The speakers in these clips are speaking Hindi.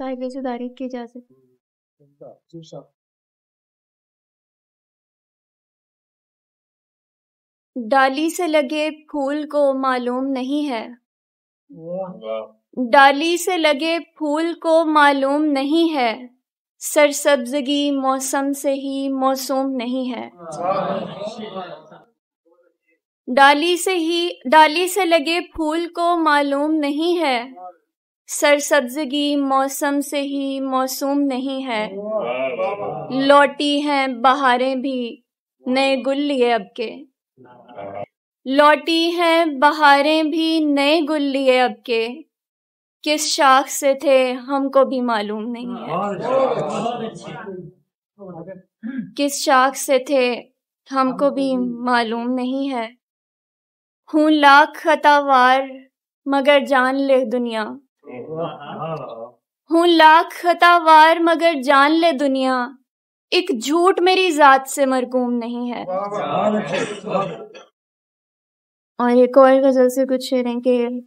साहिब से तारीफ़ की इजाज़त डाली से लगे फूल को मालूम नहीं है। डाली से लगे फूल को मालूम नहीं है। सरसब्जगी मौसम से ही मौसूम नहीं है। डाली से ही डाली से लगे फूल को मालूम नहीं है। सरसब्जगी मौसम से ही मौसूम नहीं है। लौटी हैं बहारें भी नए गुल लिए अब के। लौटी हैं बहारें भी नए गुल लिए अब के। किस शाख से थे हमको भी मालूम नहीं है। किस शाख से थे हमको भी मालूम नहीं है। हूँ लाख खतावार मगर जान ले दुनिया। हूँ लाख खतावार मगर जान ले दुनिया। एक झूठ मेरी जात से मरकूम नहीं है। और एक और गज़ल से कुछ शेरें के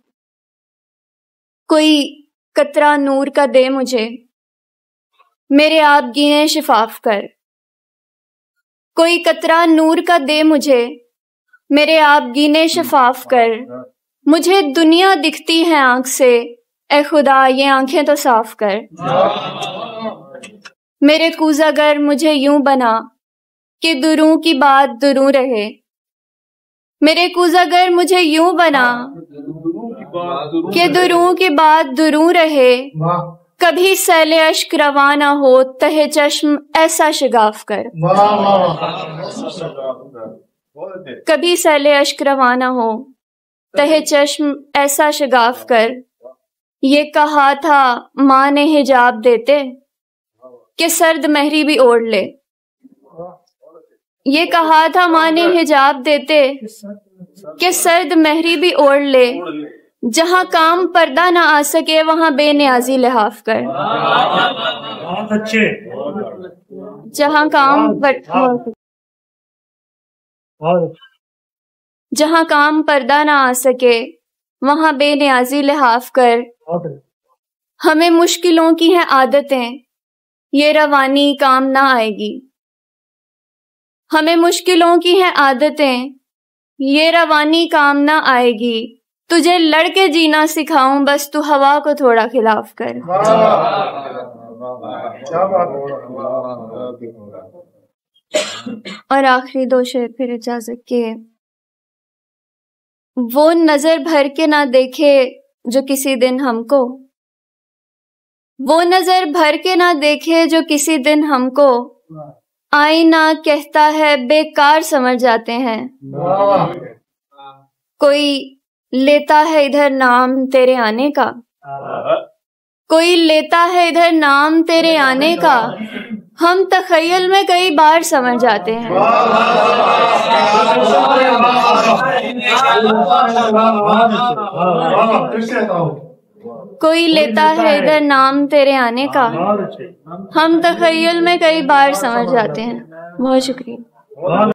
कोई कतरा नूर का दे मुझे। मेरे आप गिने शिफाफ कर। कोई कतरा नूर का दे मुझे। मेरे आप गिने शफाफ कर। मुझे दुनिया दिखती है आँख से। ए खुदा, ये आँखें तो साफ़ कर। मेरे कूजागर, मुझे यूँ बना कि दुरू की बात दुरू रहे। मेरे कूजागर, मुझे यूँ बना कि दुरू की बात दुरू रहे। कभी सैले अश्क रवाना हो, तहे चश्म ऐसा शिगाफ कर। कभी सैले अश्क रवाना हो, तहे चश्म ऐसा शिगाफ कर। ये कहा था माँ ने हिजाब देते कि सर्द महरी भी ओढ़ ले। ये कहा था माँ ने हिजाब देते कि सर्द महरी भी ओढ़ ले। जहाँ काम पर्दा ना आ सके वहाँ बेनियाजी लिहाफ कर। जहाँ काम पर जहाँ काम पर्दा ना आ सके वहाँ बेनियाजी लिहाफ कर हमें मुश्किलों की हैं आदतें ये रवानी काम ना आएगी हमें मुश्किलों की हैं आदतें ये रवानी काम ना आएगी तुझे लड़के जीना सिखाऊं बस तू हवा को थोड़ा खिलाफ कर और आखिरी दो शेर फिर इजाज़त के वो नज़र भर के ना देखे जो किसी दिन हमको। वो नज़र भर के ना देखे जो किसी दिन हमको। आईना कहता है, बेकार समझ जाते हैं। कोई लेता है इधर नाम तेरे आने का। कोई लेता है इधर नाम तेरे आने का। हम तखयल में कई बार समझ जाते हैं। कोई लेता है इधर नाम तेरे आने का? हम तखयल में कई बार समझ जाते हैं। बहुत शुक्रिया।